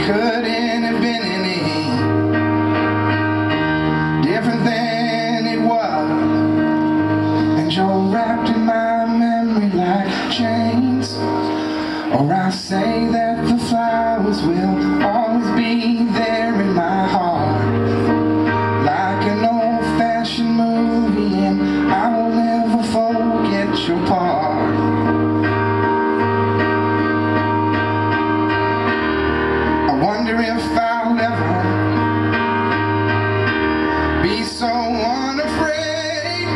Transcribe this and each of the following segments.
couldn't have been any different than it was. And you're wrapped in my memory like chains. Or I say that the flowers will wandering far ever Be so unafraid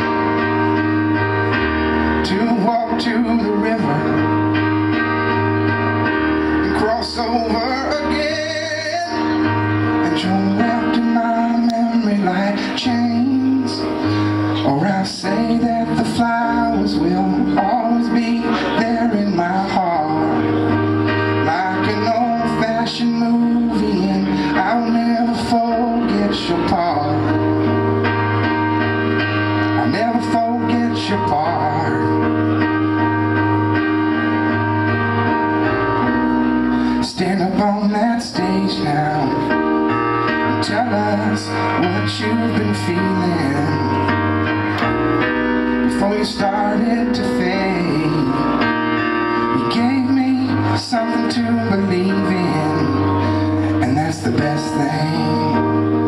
To walk to the river And cross over again. And you'll in my memory like chains Or I'll say that the fly I'll never forget your part. I'll never forget your part. Stand up on that stage now and Tell us what you've been feeling Before you started to fade. You gave me something to believe in the best thing.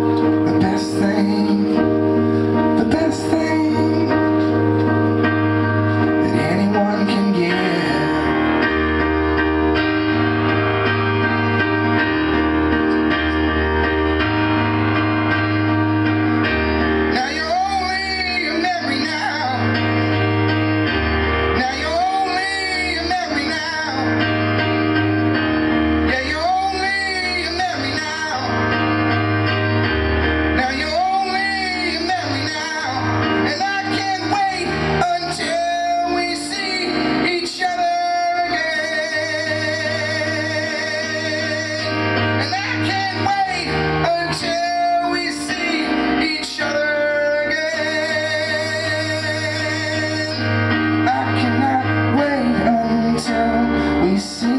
I see.